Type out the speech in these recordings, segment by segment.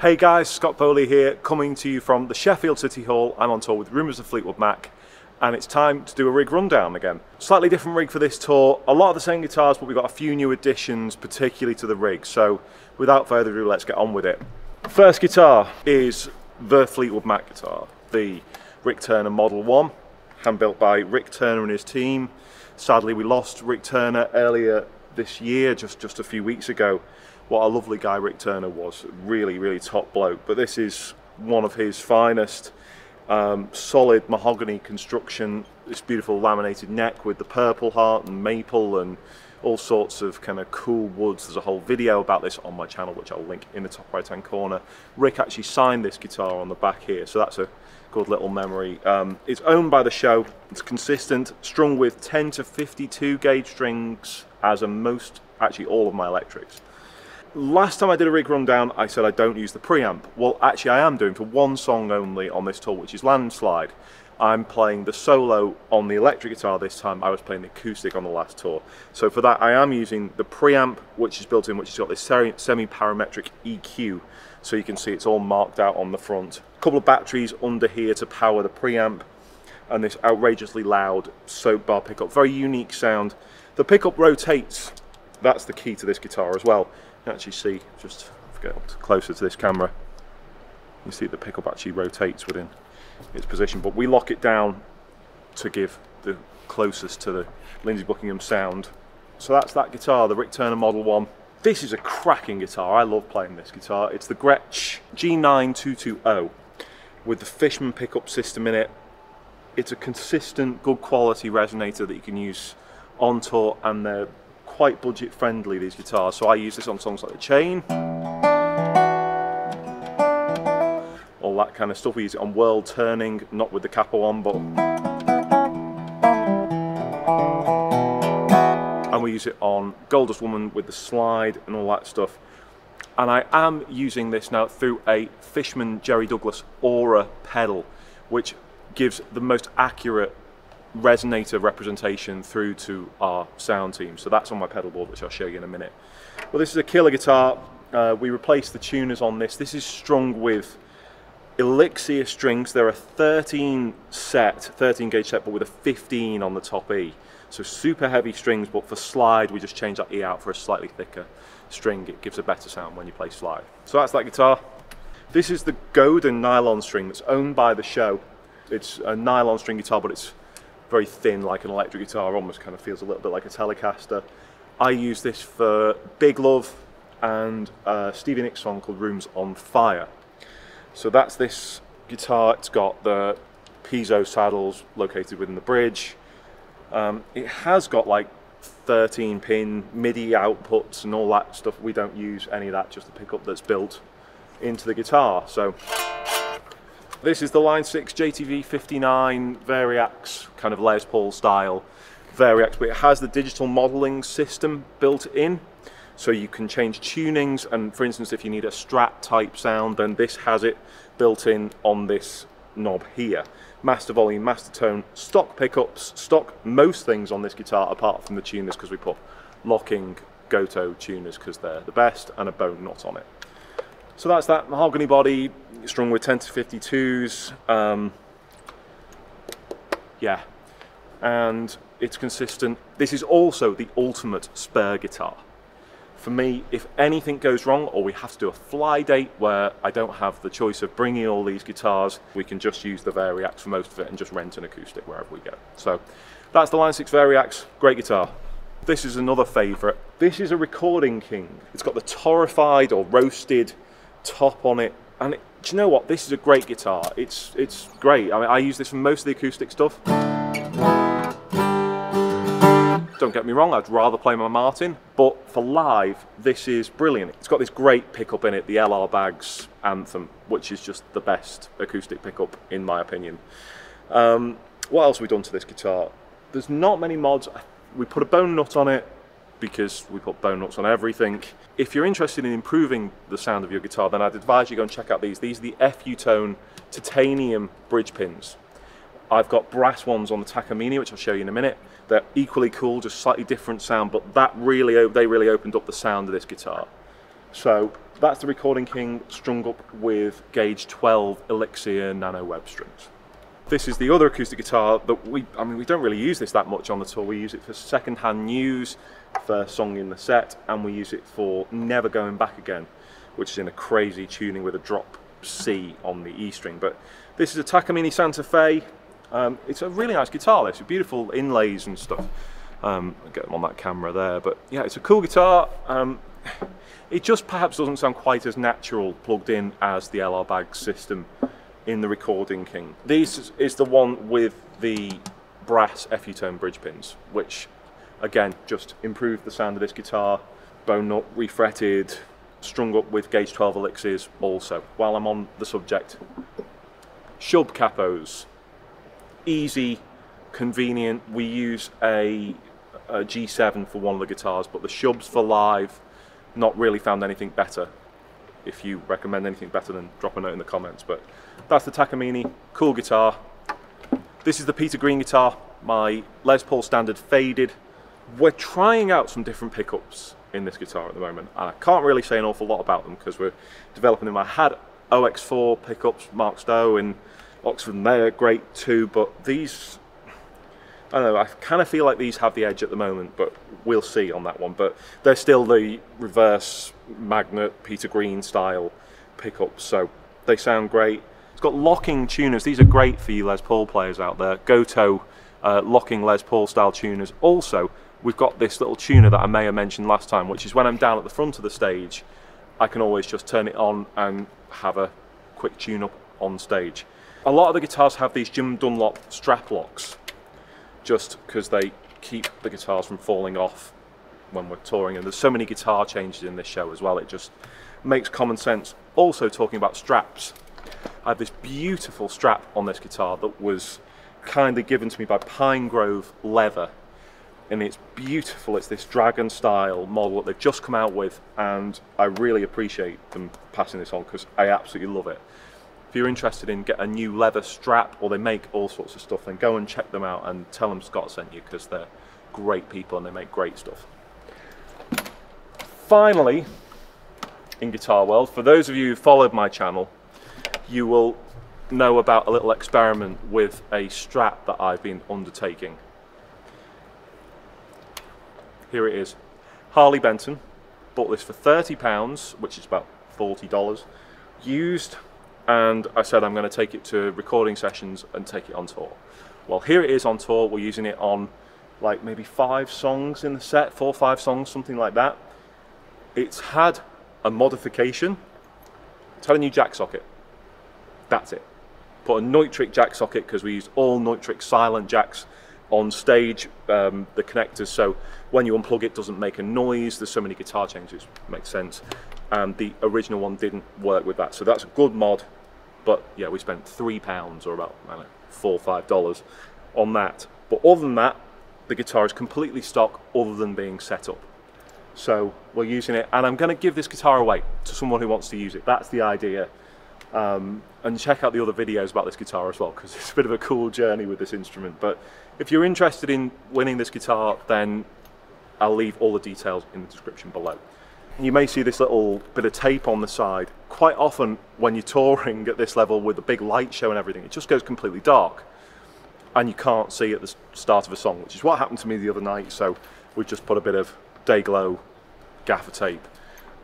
Hey guys, Scott Poley here, coming to you from the Sheffield City Hall. I'm on tour with Rumours of Fleetwood Mac, and it's time to do a rig rundown again. Slightly different rig for this tour, a lot of the same guitars, but we've got a few new additions, particularly to the rig. So without further ado, let's get on with it. First guitar is the Fleetwood Mac guitar, the Rick Turner Model 1, hand built by Rick Turner and his team. Sadly, we lost Rick Turner earlier this year, just, just a few weeks ago. What a lovely guy Rick Turner was, really, really top bloke. But this is one of his finest. Um, solid mahogany construction, this beautiful laminated neck with the purple heart and maple and all sorts of kind of cool woods. There's a whole video about this on my channel, which I'll link in the top right hand corner. Rick actually signed this guitar on the back here, so that's a good little memory. Um, it's owned by the show, it's consistent, strung with 10 to 52 gauge strings, as are most, actually all of my electrics. Last time I did a rig rundown, I said I don't use the preamp. Well, actually I am doing for one song only on this tour, which is Landslide. I'm playing the solo on the electric guitar this time. I was playing the acoustic on the last tour. So for that, I am using the preamp, which is built in, which has got this semi-parametric EQ. So you can see it's all marked out on the front. A couple of batteries under here to power the preamp and this outrageously loud soap bar pickup. Very unique sound. The pickup rotates. That's the key to this guitar as well. You actually see, just get closer to this camera, you see the pickup actually rotates within its position, but we lock it down to give the closest to the Lindsey Buckingham sound. So that's that guitar, the Rick Turner Model 1. This is a cracking guitar, I love playing this guitar. It's the Gretsch G9220 with the Fishman pickup system in it. It's a consistent, good quality resonator that you can use on tour and they're quite budget friendly, these guitars. So I use this on songs like The Chain. All that kind of stuff. We use it on World Turning, not with the capo on, but... And we use it on Gold Dust Woman with the slide and all that stuff. And I am using this now through a Fishman Jerry Douglas Aura pedal, which gives the most accurate resonator representation through to our sound team. So that's on my pedal board, which I'll show you in a minute. Well, this is a killer guitar. Uh, we replaced the tuners on this. This is strung with Elixir strings. There are 13 set, 13 gauge set, but with a 15 on the top E. So super heavy strings, but for slide, we just change that E out for a slightly thicker string. It gives a better sound when you play slide. So that's that guitar. This is the Godin nylon string that's owned by the show. It's a nylon string guitar, but it's very thin like an electric guitar, almost kind of feels a little bit like a Telecaster. I use this for Big Love and uh, Stevie Nicks song called Rooms on Fire. So that's this guitar, it's got the piezo saddles located within the bridge. Um, it has got like 13 pin MIDI outputs and all that stuff. We don't use any of that, just the pickup that's built into the guitar. So this is the Line 6 JTV 59 Variax, kind of Les Paul style Variax, but it has the digital modeling system built in. So you can change tunings, and for instance, if you need a strat type sound, then this has it built in on this knob here. Master volume, master tone, stock pickups, stock most things on this guitar apart from the tuners because we put locking Gotoh tuners because they're the best and a bone nut on it. So that's that mahogany body, strung with 10 to 52s. Um, yeah, and it's consistent. This is also the ultimate spare guitar. For me, if anything goes wrong or we have to do a fly date where I don't have the choice of bringing all these guitars, we can just use the Variax for most of it and just rent an acoustic wherever we go. So that's the Line 6 Variax, great guitar. This is another favourite. This is a Recording King. It's got the torrefied or roasted top on it. And it, do you know what? This is a great guitar. It's it's great. I mean, I use this for most of the acoustic stuff. Don't get me wrong, I'd rather play my Martin, but for live, this is brilliant. It's got this great pickup in it, the LR Baggs Anthem, which is just the best acoustic pickup in my opinion. Um, what else have we done to this guitar? There's not many mods. We put a bone nut on it, because we put bone nuts on everything. If you're interested in improving the sound of your guitar, then I'd advise you go and check out these. These are the FU-Tone titanium bridge pins. I've got brass ones on the Takamine, which I'll show you in a minute. They're equally cool, just slightly different sound, but that really, they really opened up the sound of this guitar. So That's the Recording King strung up with gauge 12 Elixir nano web strings. This is the other acoustic guitar that we, I mean, we don't really use this that much on the tour. We use it for second-hand news, for song in the set, and we use it for Never Going Back Again, which is in a crazy tuning with a drop C on the E string. But this is a Takamine Santa Fe. Um, it's a really nice guitar. It's beautiful inlays and stuff. Um, get them on that camera there. But yeah, it's a cool guitar. Um, it just perhaps doesn't sound quite as natural plugged in as the LR Baggs system in the Recording King. This is the one with the brass FU-tone bridge pins, which again just improved the sound of this guitar. Bone nut, refretted, strung up with gauge 12 elixirs also. While I'm on the subject, Shubb capos, easy, convenient. We use a, a G7 for one of the guitars, but the Shubbs for live, not really found anything better. If you recommend anything better, then drop a note in the comments. But that's the Takamine, cool guitar. This is the Peter Green guitar, my Les Paul Standard Faded. We're trying out some different pickups in this guitar at the moment. And I can't really say an awful lot about them because we're developing them. I had OX4 pickups, Mark Stowe in Oxford, and they're great too, but these, I don't know, I kind of feel like these have the edge at the moment, but we'll see on that one. But they're still the reverse magnet Peter Green style pickups, so they sound great. It's got locking tuners. These are great for you Les Paul players out there. Gotoh uh, locking Les Paul style tuners. Also, we've got this little tuner that I may have mentioned last time, which is when I'm down at the front of the stage, I can always just turn it on and have a quick tune up on stage. A lot of the guitars have these Jim Dunlop strap locks, just because they keep the guitars from falling off when we're touring. And there's so many guitar changes in this show as well, it just makes common sense. Also talking about straps, I have this beautiful strap on this guitar that was kindly given to me by Pinegrove Leather and it's beautiful. It's this dragon style model that they've just come out with and I really appreciate them passing this on because I absolutely love it. If you're interested in get a new leather strap or they make all sorts of stuff then go and check them out and tell them Scott sent you because they're great people and they make great stuff. Finally, in Guitar World, for those of you who followed my channel, you will know about a little experiment with a strap that I've been undertaking. Here it is. Harley Benton. Bought this for £30, which is about $40. Used, and I said I'm going to take it to recording sessions and take it on tour. Well, here it is on tour. We're using it on like maybe five songs in the set, four or five songs, something like that. It's had a modification. It's had a new jack socket. That's it. Put a Neutrik jack socket because we used all Neutrik silent jacks on stage, um, the connectors, so when you unplug it doesn't make a noise, there's so many guitar changes, makes sense. And the original one didn't work with that, so that's a good mod, but yeah, we spent three pounds or about, know, four or five dollars on that. But other than that, the guitar is completely stock other than being set up. So we're using it, and I'm gonna give this guitar away to someone who wants to use it. That's the idea. Um, and check out the other videos about this guitar as well because it's a bit of a cool journey with this instrument but if you're interested in winning this guitar then I'll leave all the details in the description below. You may see this little bit of tape on the side. Quite often when you're touring at this level with a big light show and everything it just goes completely dark and you can't see at the start of a song which is what happened to me the other night so we just put a bit of day glow gaffer tape.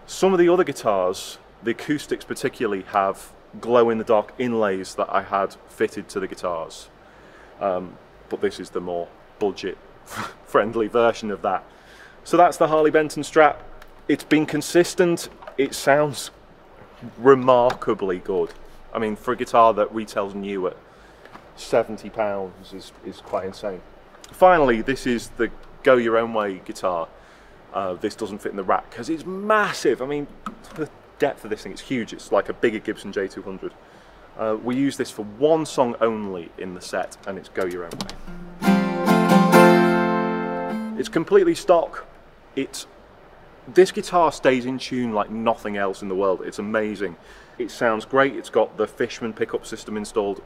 Some of the other guitars the acoustics particularly have glow in the dark inlays that I had fitted to the guitars. Um, but this is the more budget friendly version of that. So that's the Harley Benton strap. It's been consistent. It sounds remarkably good. I mean, for a guitar that retails new at 70 pounds is, is quite insane. Finally, this is the go your own way guitar. Uh, this doesn't fit in the rack because it's massive. I mean, the depth of this thing, it's huge. It's like a bigger Gibson J200. Uh, we use this for one song only in the set and it's Go Your Own Way. It's completely stock. It's This guitar stays in tune like nothing else in the world. It's amazing. It sounds great. It's got the Fishman pickup system installed.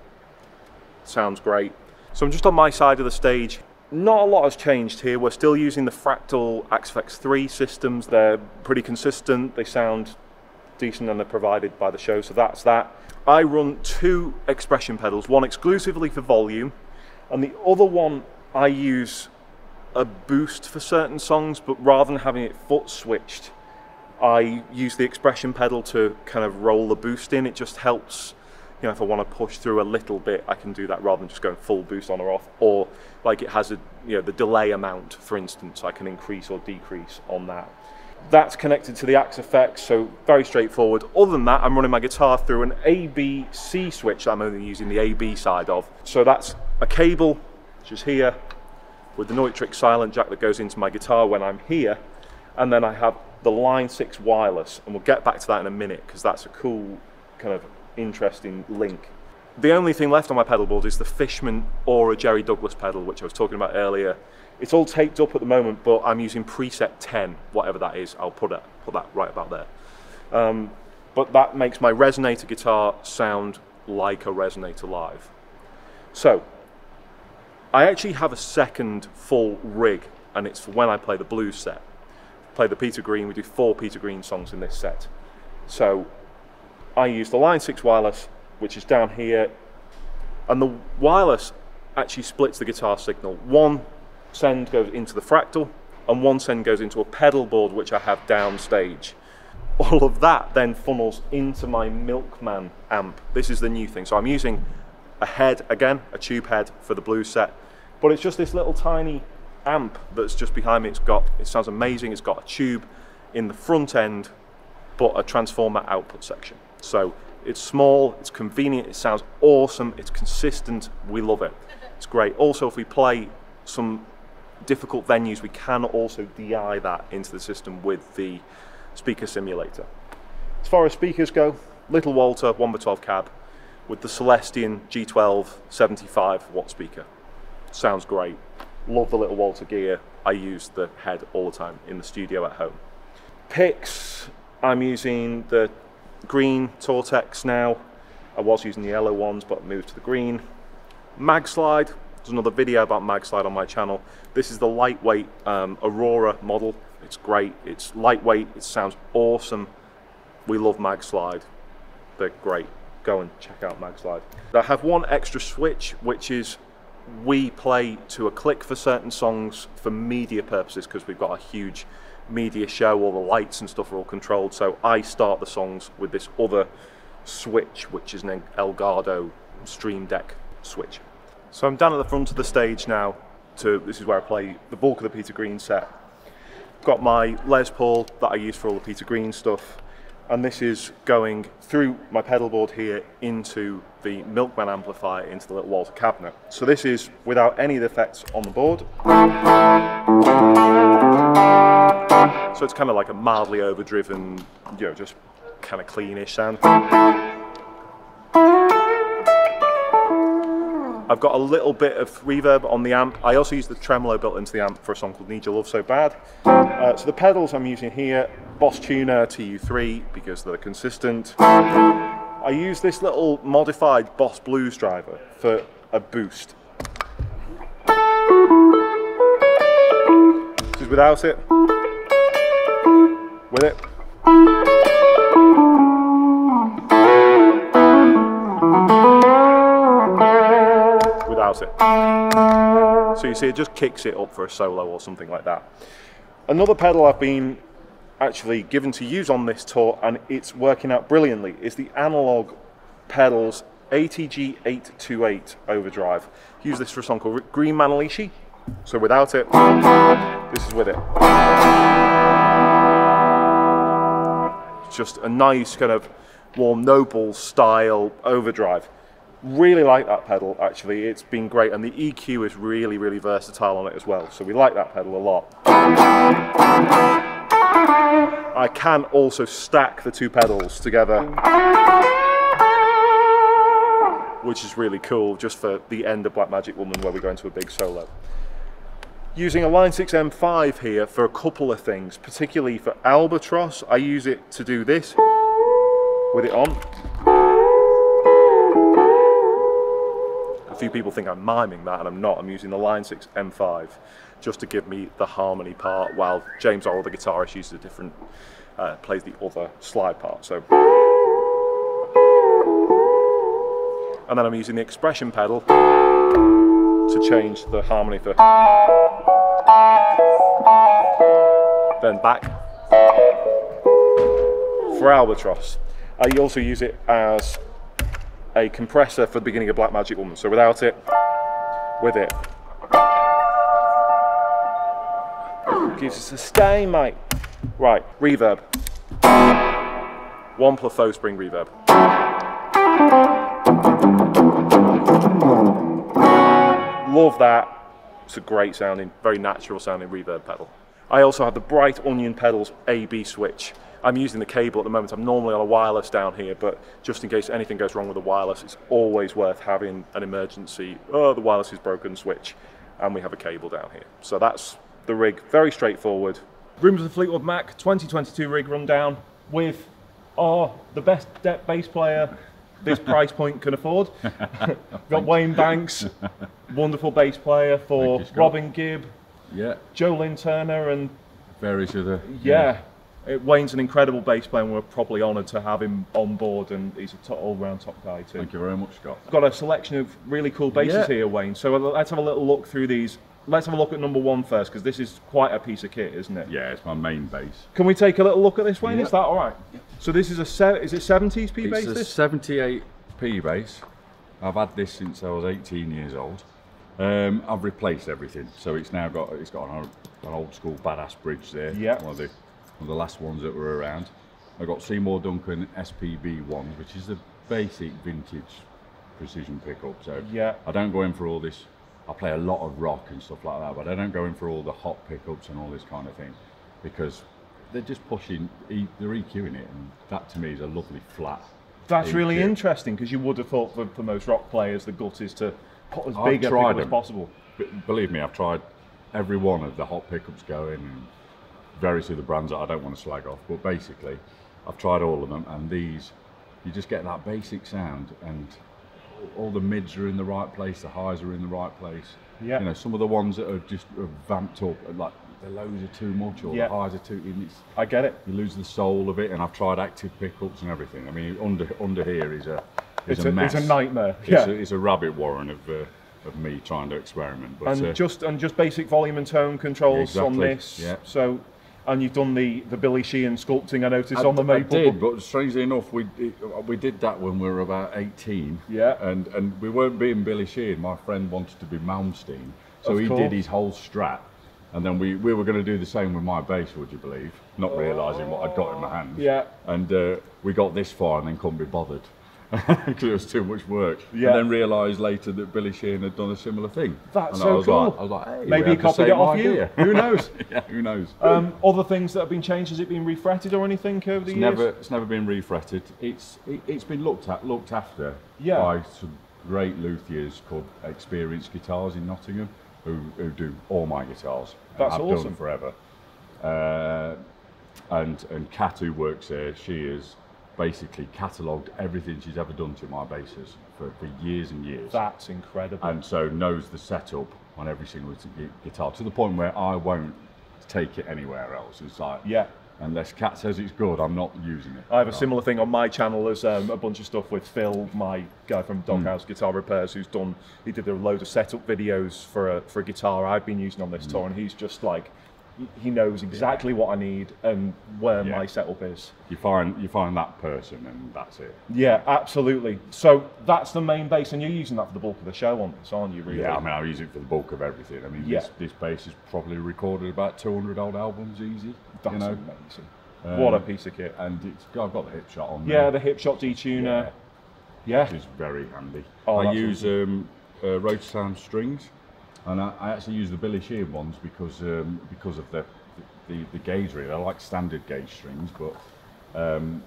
Sounds great. So I'm just on my side of the stage. Not a lot has changed here. We're still using the Fractal Axe FX3 systems. They're pretty consistent. They sound decent and they're provided by the show, so that's that. I run two expression pedals, one exclusively for volume, and the other one I use a boost for certain songs, but rather than having it foot switched, I use the expression pedal to kind of roll the boost in. It just helps, you know, if I want to push through a little bit, I can do that rather than just going full boost on or off. Or like it has a, you know, the delay amount, for instance, I can increase or decrease on that. That's connected to the Axe-Fx, so very straightforward. Other than that, I'm running my guitar through an ABC switch I'm only using the AB side of. So that's a cable, which is here, with the Neutrik silent jack that goes into my guitar when I'm here, and then I have the Line 6 wireless, and we'll get back to that in a minute because that's a cool kind of interesting link. The only thing left on my pedal board is the Fishman Aura Jerry Douglas pedal, which I was talking about earlier. It's all taped up at the moment, but I'm using preset 10, whatever that is. I'll put, it, put that right about there. Um, but that makes my resonator guitar sound like a resonator live. So, I actually have a second full rig, and it's for when I play the blues set play the Peter Green. We do four Peter Green songs in this set. So I use the Line 6 wireless, which is down here, and the wireless actually splits the guitar signal. One send goes into the fractal, and one send goes into a pedal board, which I have downstage. All of that then funnels into my Milkman amp. This is the new thing. So I'm using a head, again, a tube head for the blue set, but it's just this little tiny amp that's just behind me. It's got, it sounds amazing. It's got a tube in the front end, but a transformer output section. So it's small, it's convenient, it sounds awesome, it's consistent. We love it. It's great. Also, if we play some difficult venues, we can also DI that into the system with the speaker simulator. As far as speakers go, Little Walter 1x12 cab with the Celestion G12 75 watt speaker. Sounds great. Love the little Walter gear. I use the head all the time in the studio at home. Picks, I'm using the green Tortex now. I was using the yellow ones, but moved to the green. Magslide, there's another video about Magslide on my channel. This is the lightweight um, Aurora model. It's great, it's lightweight, it sounds awesome. We love Magslide, they're great. Go and check out Magslide. I have one extra switch, which is we play to a click for certain songs for media purposes because we've got a huge media show, all the lights and stuff are all controlled. So I start the songs with this other switch, which is an Elgato Stream Deck switch. So I'm down at the front of the stage now. To this is where I play the bulk of the Peter Green set. Got my Les Paul that I use for all the Peter Green stuff and this is going through my pedal board here into the Milkman amplifier into the little Walter cabinet. So this is without any of the effects on the board. So it's kind of like a mildly overdriven, you know, just kind of cleanish sound. I've got a little bit of reverb on the amp. I also use the tremolo built into the amp for a song called Need Your Love So Bad. Uh, so the pedals I'm using here, Boss Tuner TU3 because they're consistent. I use this little modified Boss Blues driver for a boost. This is without it, with it. It. So you see it just kicks it up for a solo or something like that. Another pedal I've been actually given to use on this tour and it's working out brilliantly is the analog pedals ATG 828 overdrive. Use this for a song called Green Manalishi. So without it, this is with it. just a nice kind of warm noble style overdrive. Really like that pedal actually, it's been great and the EQ is really really versatile on it as well, so we like that pedal a lot. I can also stack the two pedals together, which is really cool just for the end of Black Magic Woman where we go into a big solo. Using a Line 6 M5 here for a couple of things, particularly for Albatross, I use it to do this with it on few people think I'm miming that and I'm not. I'm using the Line 6 M5 just to give me the harmony part while James Orrell, the guitarist, uses a different uh, plays the other slide part. So, and then I'm using the expression pedal to change the harmony for then back for albatross. I also use it as a compressor for the beginning of Black Magic Woman. So without it, with it. Gives us a sustain, mate. Right, reverb. Wampler faux spring reverb. Love that. It's a great sounding, very natural sounding reverb pedal. I also have the Bright Onion Pedals AB switch. I'm using the cable at the moment. I'm normally on a wireless down here, but just in case anything goes wrong with the wireless, it's always worth having an emergency, oh, the wireless is broken switch, and we have a cable down here. So that's the rig, very straightforward. Rumours of the Fleetwood Mac 2022 rig rundown with oh, the best deck bass player this price point can afford. got Wayne Banks, wonderful bass player for you, Robin Gibb, Yeah, Joe Lynn Turner, and various other. yeah, it, Wayne's an incredible bass player, and we're probably honoured to have him on board, and he's a to- all-round top guy too. Thank you very much, Scott. Got a selection of really cool basses Yeah. here, Wayne. So let's have a little look through these. Let's have a look at number one first, because this is quite a piece of kit, isn't it? Yeah, it's my main bass. Can we take a little look at this, Wayne? Yeah. Is that all right? So this is a se- is it 70s P bass? It's a 78p bass. I've had this since I was 18 years old. Um, I've replaced everything, so it's now got it's got an, an old school badass bridge there. Yeah. One of the one of the last ones that were around. I got Seymour Duncan SPB ones, which is the basic vintage precision pickup. So Yeah. I don't go in for all this. I play a lot of rock and stuff like that, but I don't go in for all the hot pickups and all this kind of thing because they're just pushing, they're EQing it, and that to me is a lovely flat. That's really interesting because you would have thought for, for most rock players the gut is to put as I've big a pickup as them. possible. B- believe me, I've tried every one of the hot pickups going, and various other brands that I don't want to slag off, but basically, I've tried all of them, and these, you just get that basic sound, and all the mids are in the right place, the highs are in the right place. Yeah. You know, some of the ones that are just are vamped up, like the lows are too much, or Yeah. the highs are too. It's, I get it. you lose the soul of it, and I've tried active pickups and everything. I mean, under under here is a is It's a, a, mess. it's a nightmare. It's, yeah. a, it's a rabbit warren of uh, of me trying to experiment. But and uh, just and just basic volume and tone controls on Exactly, this. yeah. So, and you've done the the Billy Sheehan sculpting. I noticed I, on the maple. I did, but strangely enough, we we did that when we were about 18. Yeah. And and we weren't being Billy Sheehan. My friend wanted to be Malmsteen, so Of he course. did his whole strat. And then we, we were going to do the same with my bass, would you believe? Not realising what I'd got in my hands. Yeah. And uh, we got this far and then couldn't be bothered. Because it was too much work. Yeah. And then realised later that Billy Sheehan had done a similar thing. That's and so I was cool. Like, I was like, hey, Maybe he copied it off idea. you. Who knows? yeah, who knows? Um, other things that have been changed, has it been refretted or anything over the It's years? never, it's never been refretted. It's, it, it's been looked at, looked after Yeah. by some great luthiers called Experienced Guitars in Nottingham, who, who do all my guitars. and That's have awesome. done forever. Uh, and and Kat, who works there, she has basically catalogued everything she's ever done to my basses for, for years and years. That's incredible. and so knows the setup on every single guitar to the point where I won't take it anywhere else. It's like, Yeah. unless Kat says it's good, I'm not using it. I have a similar thing on my channel as um, a bunch of stuff with Phil, my guy from. Doghouse Guitar Repairs, who's done. He did a load of setup videos for a for a guitar I've been using on this Hmm. tour, and he's just like, he- knows exactly what I need and where Yeah. my setup is. You find you find that person, and that's it. Yeah, absolutely. So that's the main base, and you're using that for the bulk of the show on this, aren't you? Really? Yeah, I mean, I use it for the bulk of everything. I mean, Yeah. this, this bass has probably recorded about 200 old albums easy. that's you know, amazing. what a piece of kit. and it's I've got the Hipshot on Yeah, there, the Hipshot detuner. Yeah. which is very handy. Oh, I use um, uh, Rotosound strings, and I, I actually use the Billy Sheehan ones because um, because of the, the the gauge really. I like standard gauge strings, but um,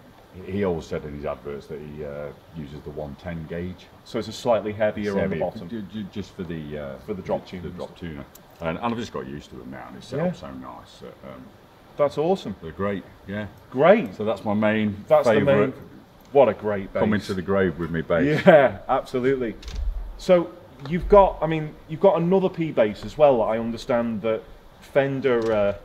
he- always said in his adverts that he uh, uses the 110 gauge. So it's a slightly heavier on the bottom. ju- ju- just for the uh, For the drop the drop tuner. And, and I've just got used to them now, and it's set Yeah. up so nice. That, um, That's awesome. they're great, yeah. Great. So that's my main That's the main. What a great bass. Coming to the grave with me bass. Yeah, absolutely. So you've got, I mean, you've got another P bass as well. I understand that Fender, uh,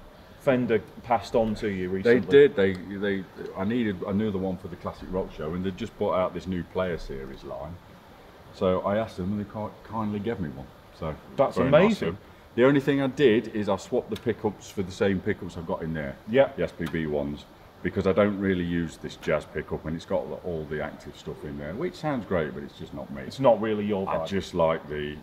Fender passed on to you recently. They did. They they. I needed another one for the classic rock show, and they just brought out this new player series line. So I asked them, and they kindly gave me one. So That's amazing. The only thing I did is I swapped the pickups for the same pickups I've got in there. Yeah. The SPB ones, because I don't really use this jazz pickup, and it's got all the active stuff in there, which sounds great, but it's just not me. It's not really your I vibe. just like the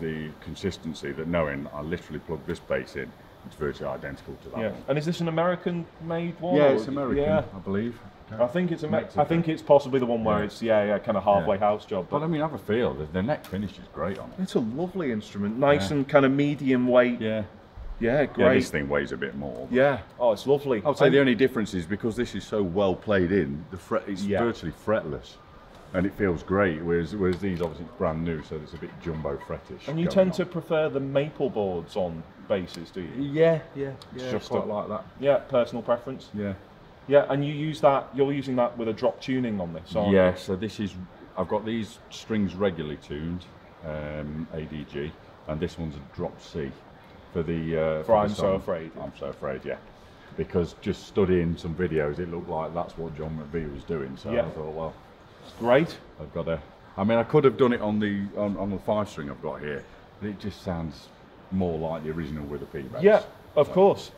the consistency that knowing I literally plug this bass in, it's virtually identical to that yeah. one. And is this an American-made one? Yeah, it's American, Yeah. I believe. I think it's a. I Mexican. think it's possibly the one where Yeah. it's yeah, yeah, kind of halfway Yeah. house job. But I mean, have a feel. The, the neck finish is great on it. it's a lovely instrument, nice Yeah. and kind of medium weight. Yeah. Yeah, great. Yeah, this thing weighs a bit more. Yeah. Oh, it's lovely. I would say the only difference is because this is so well played in, the fret it's Yeah. virtually fretless, and it feels great. Whereas, whereas these obviously it's brand new, so it's a bit jumbo frettish. And you tend on. to prefer the maple boards on basses, do you? Yeah, yeah, yeah. just quite a- like that. Yeah, personal preference. Yeah. Yeah, and you use that. You're using that with a drop tuning on this, aren't you? Yeah, so this is, I've got these strings regularly tuned, um, ADG, and this one's a drop C for the. Uh, For the I'm So song. Afraid. I'm so afraid, yeah. Because just studying some videos, it looked like that's what John McVie was doing. So Yeah. I thought, well, it's Great. I've got a. I mean, I could have done it on the on, on the five string I've got here, but it just sounds more like the original with a P bass. Yeah, of course.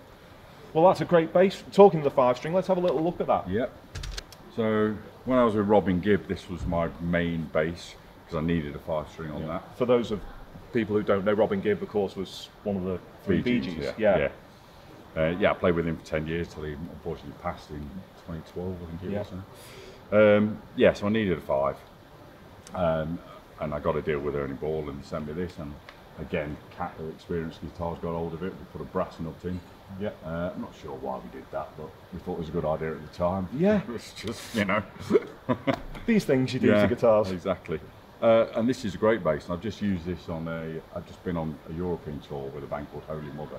Well, that's a great bass. Talking to the five string, let's have a little look at that. Yep. So when I was with Robin Gibb, this was my main bass because I needed a five string on that. For those of people who don't know, Robin Gibb, of course, was one of the three Bee Gees. yeah. Yeah. Yeah. Uh, yeah, I played with him for 10 years till he unfortunately passed in 2012, I think it Yeah. was. Um, yeah, so I needed a five. Um, and I got a deal with Ernie Ball and sent me this. And again, Kat, who experienced guitars, got hold of it. We put a brass nut in. Yeah. Uh, I'm not sure why we did that, but we thought it was a good idea at the time. Yeah. it's just, you know. These things you do to guitars. Exactly. Uh, and this is a great bass, and I've just used this on a. I've just been on a European tour with a band called Holy Mother,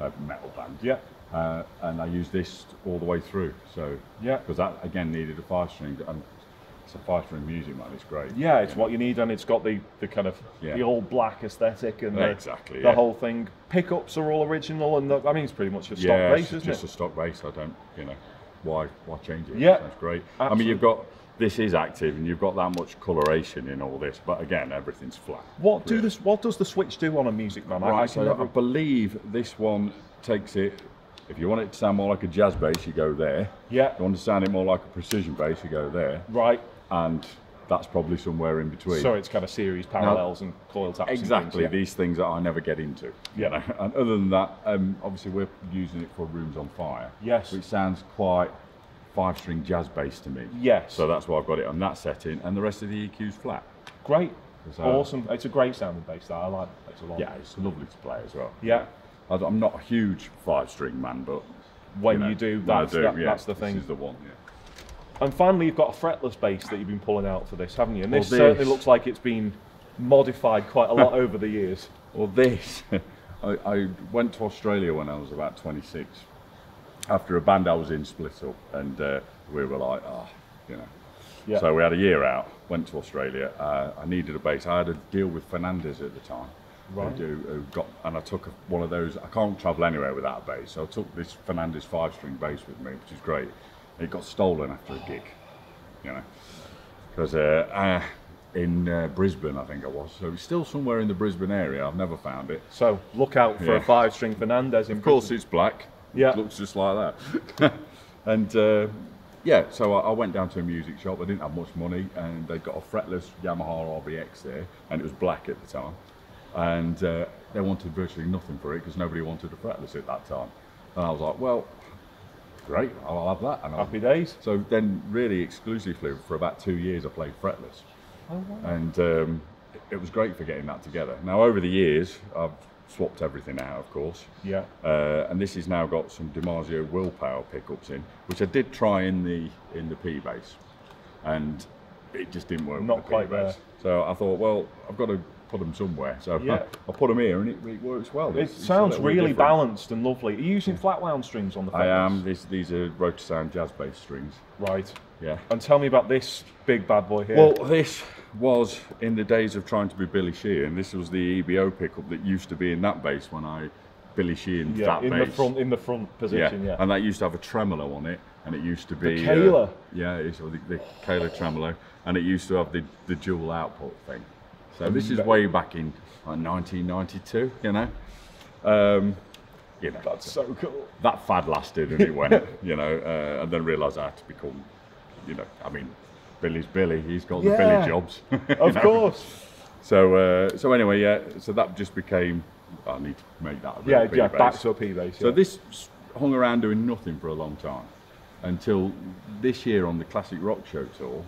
a metal band. Yeah. Uh, and I used this all the way through. So Yeah. because that again needed a five string, and it's a five string music man. It's great. Yeah, it's what you need, and it's got the, the kind of Yeah. the old black aesthetic and the, Exactly, the yeah. whole thing. Pickups are all original, and the, I mean it's pretty much a stock yeah, bass, it's isn't just it? Just a stock bass. I don't, you know, why why change it? Yeah, that's great. I mean, you've got this is active, and you've got that much coloration in all this, but again, everything's flat. What do really. this? What does the switch do on a Music Man? I- I so never- I believe this one takes it. If you want it to sound more like a jazz bass, you go there. Yeah. If you want to sound it more like a precision bass, you go there. right. And that's probably somewhere in between. So it's kind of series parallels and coil taps. Exactly, things, yeah. these things that I never get into. you Yeah. know. And other than that, um, obviously we're using it for Rooms on Fire. Yes. Which sounds quite five string jazz bass to me. Yes. So that's why I've got it on that setting, and the rest of the EQ's flat. Great. So- uh, awesome. It's a great sounding bass. That I like. It's a lot. Yeah, it's lovely to play as well. Yeah. I'm not a huge five string man, but When know, you do, that's, that- yeah, that's the this thing. is the one. Yeah. And finally, you've got a fretless bass that you've been pulling out for this, haven't you? And Well, this, certainly looks like it's been modified quite a lot over the years. Well, this, I, I went to Australia when I was about 26. After a band I was in split up, and uh, we were like, ah, you know. Yeah. So we had a year out, went to Australia. Uh, I needed a bass. I had a deal with Fernandes at the time. Right. Who, who got, and I took one of those. I can't travel anywhere without a bass, so I took this Fernandes five-string bass with me, which is great. It got stolen after a gig, you know, because uh, uh, in uh, Brisbane, I think I was. So it's still somewhere in the Brisbane area. I've never found it. So look out for a five-string Fernandes. In Of course, it's black. Yeah. It looks just like that. and uh, yeah, so I, I went down to a music shop. I didn't have much money, and they got a fretless Yamaha RBX there, and it was black at the time. And uh, they wanted virtually nothing for it because nobody wanted a fretless at that time. And I was like, well, great, I'll have that. And Happy days. so then, really exclusively for about two years, I played fretless, Oh, wow. and um, it was great for getting that together. Now, over the years, I've swapped everything out, of course. Yeah. Uh, and this has now got some DiMarzio willpower pickups in, which I did try in the in the P bass, and it just didn't work. Not with the quite bass. So I thought, well, I've got to put them somewhere. So Yeah. I put them here, and it, it works well. It It's- sounds really different. balanced and lovely. Are you using flat wound strings on the I am. This, these are Rotosound jazz bass strings. Right. Yeah. And tell me about this big bad boy here. Well, this was in the days of trying to be Billy Sheehan. This was the EB-0 pickup that used to be in that bass when I Billy Sheehan Yeah, in bass. the front in the front position. Yeah. and that used to have a tremolo on it, and it used to be uh, yeah, it's the, the Kahler tremolo, and it used to have the, the dual output thing. So this is way back in like 1992, you know. Um, you know, That's so cool. that fad lasted and it went, you know, uh, and then realised I had to become, you know, I mean, Billy's Billy, he's got the Yeah. Billy jobs. Of know. course. So, uh, so anyway, yeah, so that just became, I need to make that a Yeah, yeah, bass. back to a P bass. So yeah. this hung around doing nothing for a long time until this year on the Classic Rock Show tour,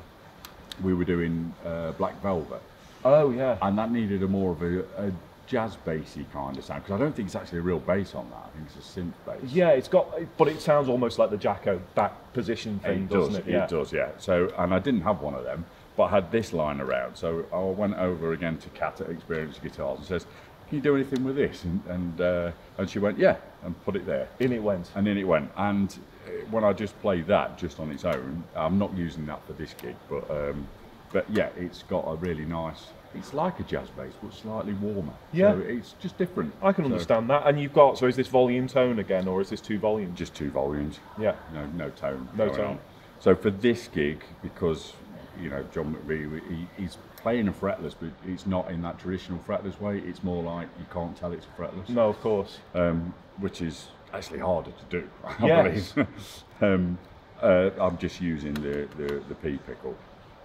we were doing uh, Black Velvet, Oh yeah. and that needed a more of a, a jazz bassy kind of sound because I don't think it's actually a real bass on that. I think it's a synth bass. Yeah, it's got, but it sounds almost like the Jaco back position thing, it does. doesn't it? Yeah. It does. Yeah. So, and I didn't have one of them, but I had this line around. So I went over again to Kat at Experience Guitars and says, "Can you do anything with this?" And and, uh, and she went, "Yeah," and put it there. In it went. And in it went. And uh, when I just played that just on its own, I'm not using that for this gig, but um, but yeah, it's got a really nice. It's like a jazz bass, but slightly warmer. Yeah. So it's just different. I can So understand that. And you've got, so is this volume tone again, or is this two volumes? Just two volumes. Yeah. No, no tone. No tone. on. So for this gig, because you know John McVie, he, he's playing a fretless, but it's not in that traditional fretless way. It's more like you can't tell it's a fretless. No, of course. um, which is actually harder to do. I Yes. believe. um, uh, I'm just using the, the, the P pickle.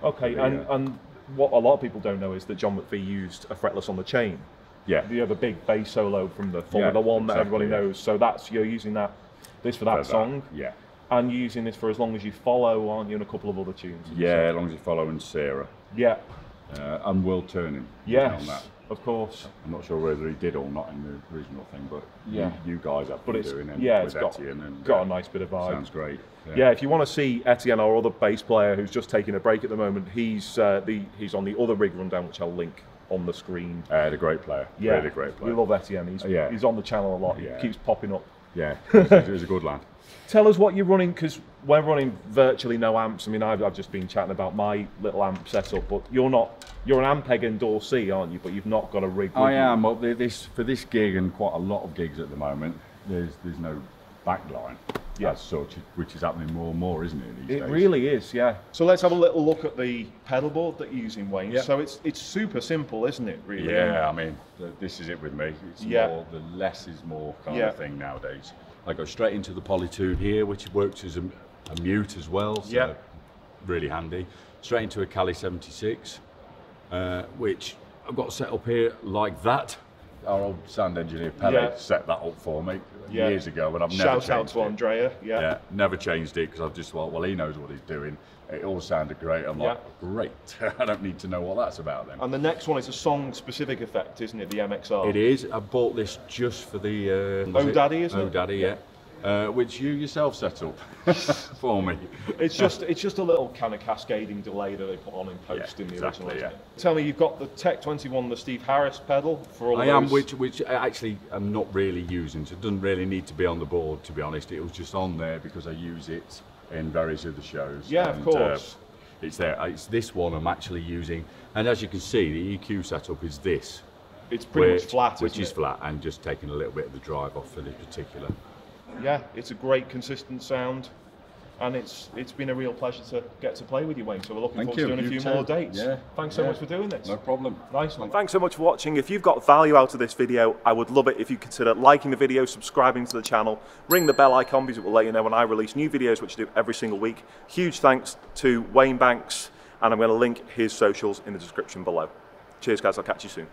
Okay, and, and what a lot of people don't know is that John McVie used a fretless on the chain. Yeah, You have a big bass solo from the Formula Yeah, One that exactly, everybody yeah. knows. So that's you're using that this for that for song, Yeah, and you're using this for as long as you follow, aren't you, and a couple of other tunes. yeah. As long as you follow following Sarah Yeah. uh, and World Turning. Yes. On that. Of course. I'm not sure whether he did or not in the original thing, but Yeah. you, you guys have But been doing it yeah, with it's got, Etienne and got uh, a nice bit of vibe. Sounds great. Yeah, if you want to see Etienne, our other bass player who's just taking a break at the moment, he's uh, the he's on the other rig rundown, which I'll link on the screen. Uh, the great player. Yeah, Really great player. We love Etienne. He's Yeah. he's on the channel a lot. Yeah. He keeps popping up. Yeah, he's, he's a good lad. Tell us what you're running because we're running virtually no amps. I mean, I've, I've just been chatting about my little amp setup, but you're not. You're an Ampeg Endorsee, aren't you? But you've not got a rig. with I you. am. Well, this for this gig and quite a lot of gigs at the moment. There's there's no backline Yeah. as such, which is happening more and more, isn't it? These It days? really is, yeah. So let's have a little look at the pedal board that you're using, Wayne. Yeah. So it's it's super simple, isn't it? Really. Yeah, I mean, th- this is it with me. It's Yeah. more the less is more kind Yeah. of thing nowadays. I go straight into the Polytune here, which works as a, a mute as well. So Yeah. Really handy. Straight into a Cali 76, uh, which I've got set up here like that. Our old sound engineer Pele Yeah. set that up for me Yeah. years ago, and I've never Shout out changed to it. Andrea. Yeah. Yeah, never changed it because I've just thought, well, he knows what he's doing. It all sounded great. I'm like, great. I don't need to know what that's about then. And the next one is a song-specific effect, isn't it? The MXR. It is. I bought this just for the. Uh, Oh Daddy, isn't Oh it? Daddy, yeah. Uh, which you yourself set up for me. It's just it's just a little kind of cascading delay that they put on in post Yeah, in the exactly, original. yeah. Tell me, you've got the Tech 21, the Steve Harris pedal for all I of am, those. which which I actually am not really using. So it doesn't really need to be on the board, to be honest. It was just on there because I use it in various other shows. Yeah, of course. Uh, it's there. It's this one I'm actually using, and as you can see, the EQ setup is this. it's pretty which, much flat, which is it? flat, and just taking a little bit of the drive off for this particular. Yeah, it's a great consistent sound, and it's it's been a real pleasure to get to play with you, Wayne. So we're looking Thank forward you. to doing a few too. more dates. Yeah. Thanks so Yeah. much for doing this. No problem. Nice one. Thanks so much for watching. If you've got value out of this video, I would love it if you consider liking the video, subscribing to the channel, ring the bell icon because it will let you know when I release new videos, which I do every single week. Huge thanks to Wayne Banks, and I'm going to link his socials in the description below. Cheers, guys. I'll catch you soon.